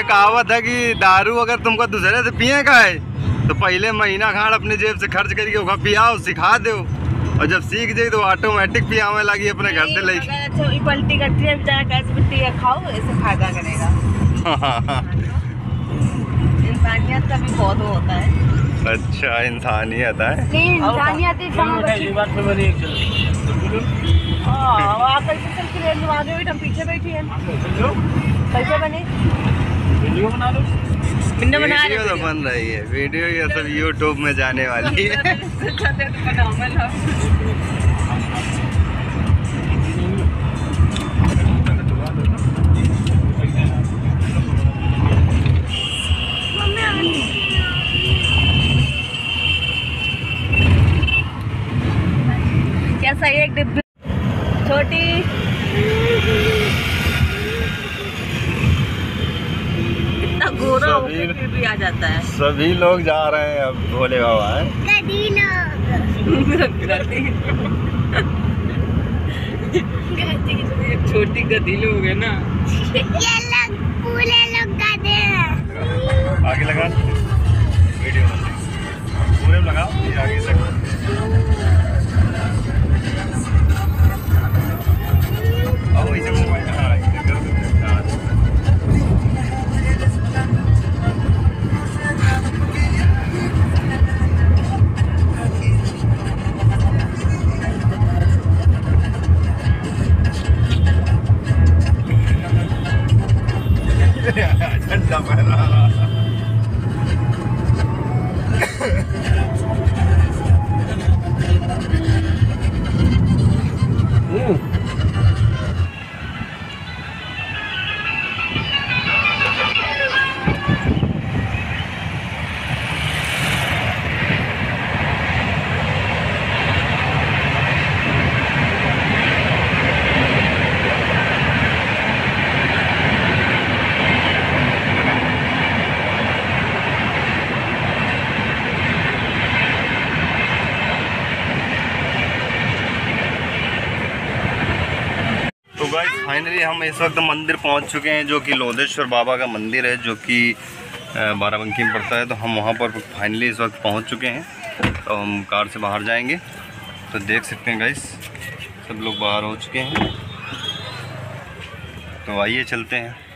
है कहावत है कि दारू अगर तुमको दूसरे से पिए का है तो पहले महीना खाड़ अपने जेब से खर्च करके ओका पियाओ सिखा दो। और जब सीख जाए तो ऑटोमेटिक पियावे लगी अपने घर से लेके। अच्छा पलटी करती है बेचारा कैसे पिट्टी खाओ ऐसे फ़ायदा करेगा। इंसानियत का भी बहुत होता है। अच्छा इंसानियत है। इंसानियत ही हाँ वो आप कैसे चल के हम पीछे बैठी है। कैसे बने। वीडियो बना वीडियो तो बन रही है। वीडियो ये सब यूट्यूब में जाने वाली है। कैसा है? एक डिब्बी छोटी भी आ जाता है। सभी लोग जा रहे हैं अब भोले बाबा है? गधी लोग। छोटी गधी लोग है ना। ये लोग पूरे लोग गधे हैं। आगे लगा Mmm. गाइस फाइनली हम इस वक्त मंदिर पहुँच चुके हैं, जो कि लोधेश्वर बाबा का मंदिर है, जो कि बाराबंकी में पड़ता है। तो हम वहाँ पर फाइनली इस वक्त पहुँच चुके हैं। तो हम कार से बाहर जाएँगे। तो देख सकते हैं गाइस सब लोग बाहर हो चुके हैं। तो आइए चलते हैं।